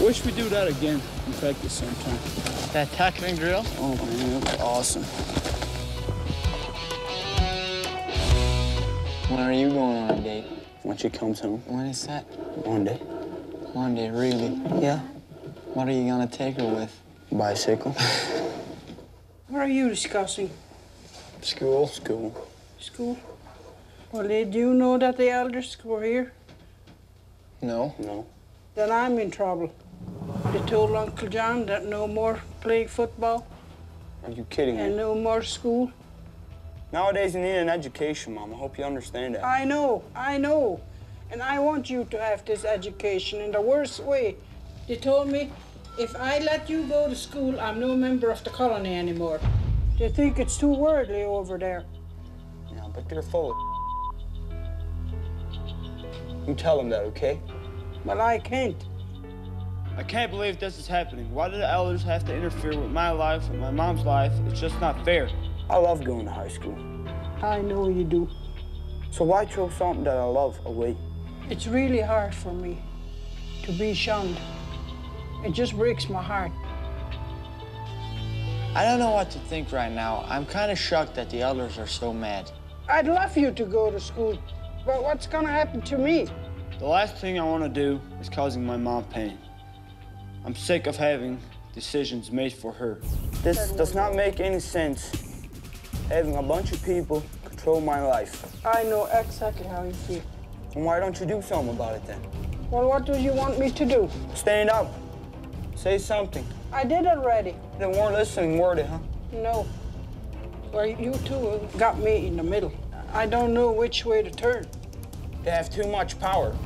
wish we do that again in practice sometime. That tackling drill? Oh, man, that was awesome. When are you going on a date? When she comes home, When is that? Monday. Monday, really? Yeah. What are you gonna take her with? Bicycle. What are you discussing? School. School. School? Well, did you know that the elders were here? No. No. Then I'm in trouble. They told Uncle John that no more playing football Are you kidding me? and no more school. Nowadays, you need an education, Mom. I hope you understand that. I know, I know. And I want you to have this education in the worst way. They told me if I let you go to school, I'm no member of the colony anymore. They think it's too worldly over there. Yeah, but they're full of You tell them that, okay? Well, I can't. I can't believe this is happening. Why do the elders have to interfere with my life and my mom's life? It's just not fair. I love going to high school. I know you do. So why throw something that I love away? It's really hard for me to be shunned. It just breaks my heart. I don't know what to think right now. I'm kind of shocked that the elders are so mad. I'd love you to go to school, but what's gonna happen to me? The last thing I want to do is causing my mom pain. I'm sick of having decisions made for her. This does not make any sense. Having a bunch of people control my life. I know exactly how you feel. And why don't you do something about it then? Well, what do you want me to do? Stand up. Say something. I did already. They weren't listening, were they, huh? No. Well, you two got me in the middle. I don't know which way to turn. They have too much power.